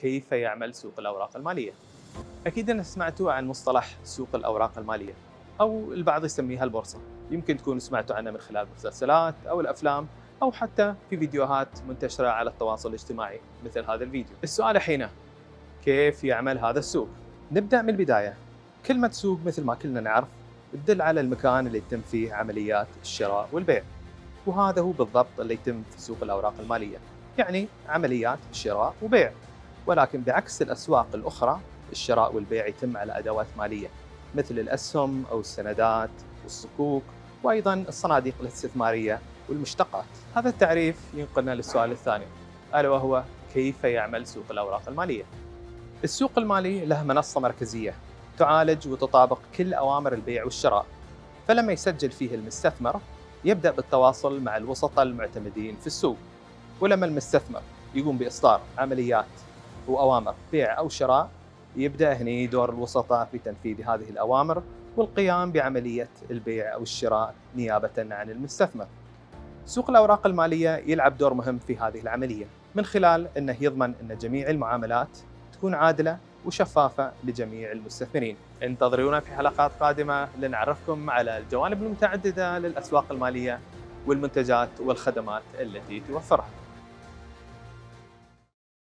كيف يعمل سوق الأوراق المالية. أكيد أن سمعتوا عن مصطلح سوق الأوراق المالية أو البعض يسميها البورصة. يمكن تكونوا سمعتوا عنها من خلال المسلسلات أو الأفلام أو حتى في فيديوهات منتشرة على التواصل الاجتماعي مثل هذا الفيديو. السؤال الحين كيف يعمل هذا السوق؟ نبدأ من البداية. كلمة سوق مثل ما كلنا نعرف تدل على المكان اللي يتم فيه عمليات الشراء والبيع. وهذا هو بالضبط اللي يتم في سوق الأوراق المالية يعني عمليات شراء وبيع. ولكن بعكس الأسواق الأخرى الشراء والبيع يتم على أدوات مالية مثل الأسهم أو السندات والصكوك وأيضا الصناديق الاستثمارية والمشتقات. هذا التعريف ينقلنا للسؤال الثاني ألا وهو كيف يعمل سوق الأوراق المالية؟ السوق المالي له منصة مركزية تعالج وتطابق كل أوامر البيع والشراء فلما يسجل فيه المستثمر يبدأ بالتواصل مع الوسطاء المعتمدين في السوق. ولما المستثمر يقوم بإصدار عمليات وأوامر بيع أو شراء يبدأ هني دور الوسطاء في تنفيذ هذه الأوامر والقيام بعملية البيع أو الشراء نيابة عن المستثمر. سوق الأوراق المالية يلعب دور مهم في هذه العملية من خلال أنه يضمن أن جميع المعاملات تكون عادلة وشفافة لجميع المستثمرين. انتظرونا في حلقات قادمة لنعرفكم على الجوانب المتعددة للأسواق المالية والمنتجات والخدمات التي توفرها.